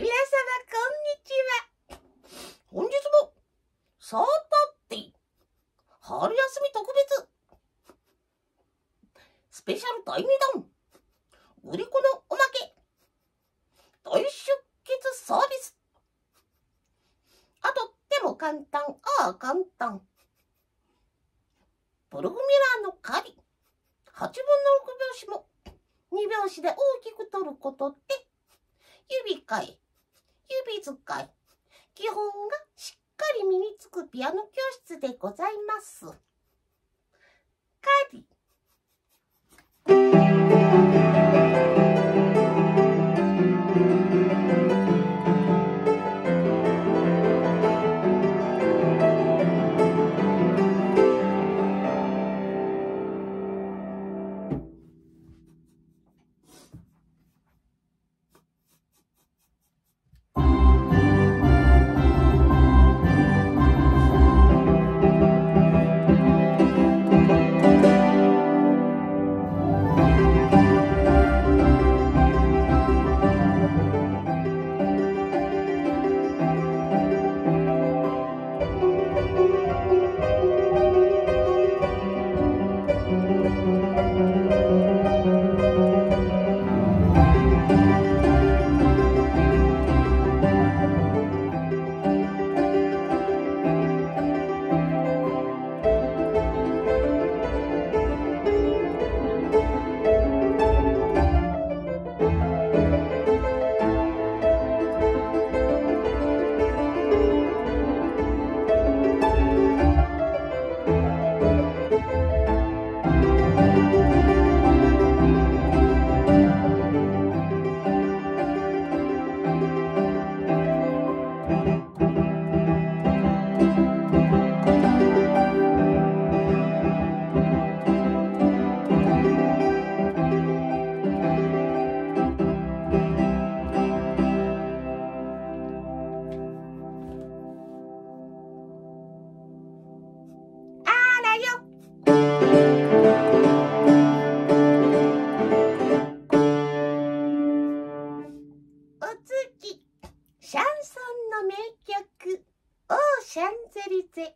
皆様こんにちは。本日もサータッティ春休み特別。スペシャル第2弾。売り子のおまけ。大出血サービス。あとっても簡単ああ簡単。プルフミラーの狩り。8分の6拍子も。2拍子で大きく取ることって。指かい指使い基本がしっかり身につくピアノ教室でございます。シャンゼリゼ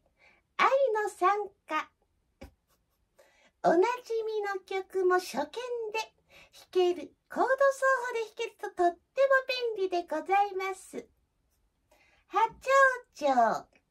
愛の参加」おなじみの曲も初見で弾けるコード奏法で弾けるととっても便利でございます。波長長「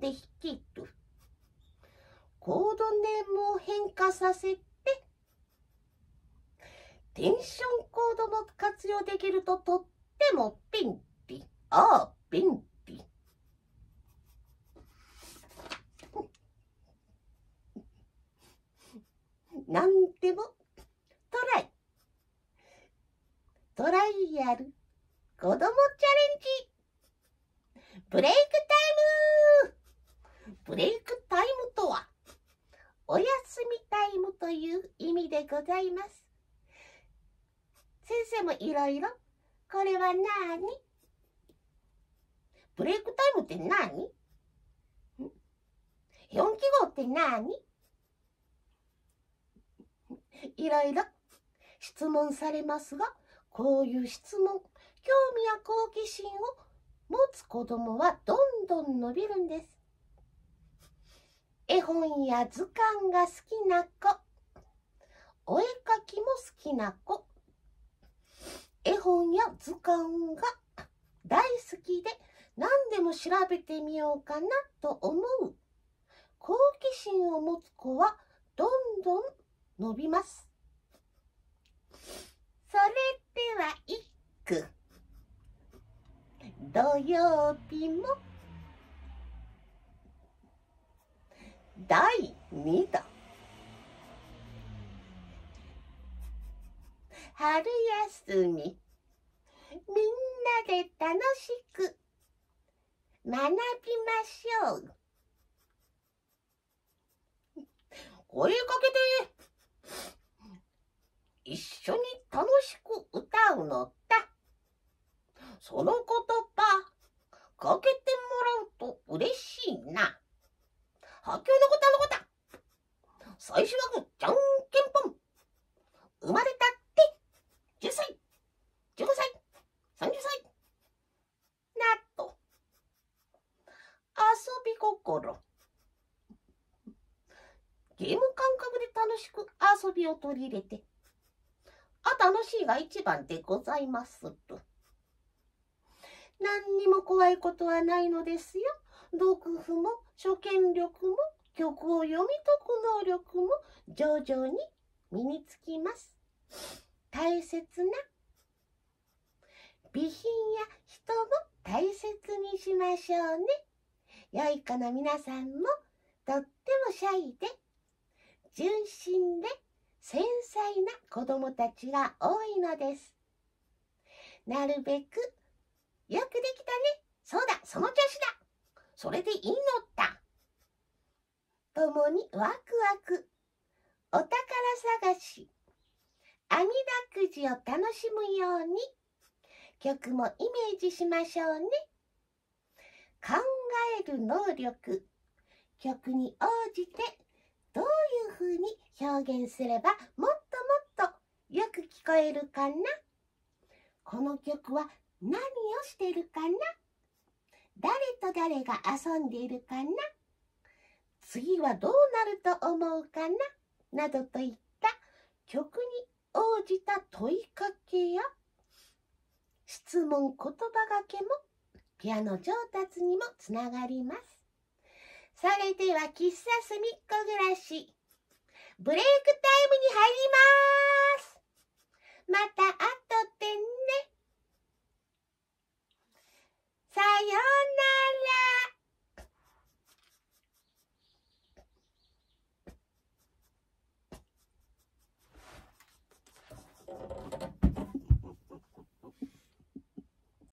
で弾ける。コードネームを変化させて、テンションコードも活用できるととっても便利。ああ、便利。なんでもトライ。トライアル子供チャレンジブレイクタイムブレイクタイムとはお休みタイムという意味でございます。先生もいろいろ。これは何？ブレイクタイムって何？4記号って何？いろいろ。質問されますが、こういう質問、興味や好奇心を持つ子供はどんどん伸びるんです。絵本や図鑑が好きな子、お絵かきも好きな子、絵本や図鑑が大好きで何でも調べてみようかなと思う好奇心を持つ子はどんどん伸びます。それでは一句。土曜日も。第2弾。春休み。みんなで楽しく。学びましょう。声かけて。一緒に楽しく歌うのだ。その言葉、かけてもらうと嬉しいな。発狂のことのこと。最初はじゃんけんぽん。生まれたって10歳、15歳、30歳。なと。遊び心。ゲーム感覚で楽しく遊びを取り入れてあ、楽しいが一番でございますと。何にも怖いことはないのですよ。読譜も初見力も曲を読み解く能力も徐々に身につきます。大切な備品や人も大切にしましょうね。良い子の皆さんもとってもシャイで純真で繊細な子供たちが多いのです。なるべく、よくできたね。そうだ、その調子だ。それでいいのだ。共にワクワク。お宝探し。網だくじを楽しむように、曲もイメージしましょうね。考える能力。曲に応じてどういうふうに表現すればもっともっとよく聞こえるかなこの曲は何をしてるかな？誰と誰が遊んでいるかな？次はどうなると思うかな？などといった曲に応じた問いかけや質問言葉がけもピアノ上達にもつながります。それでは喫茶すみっこ暮らし、ブレイクタイムに入ります。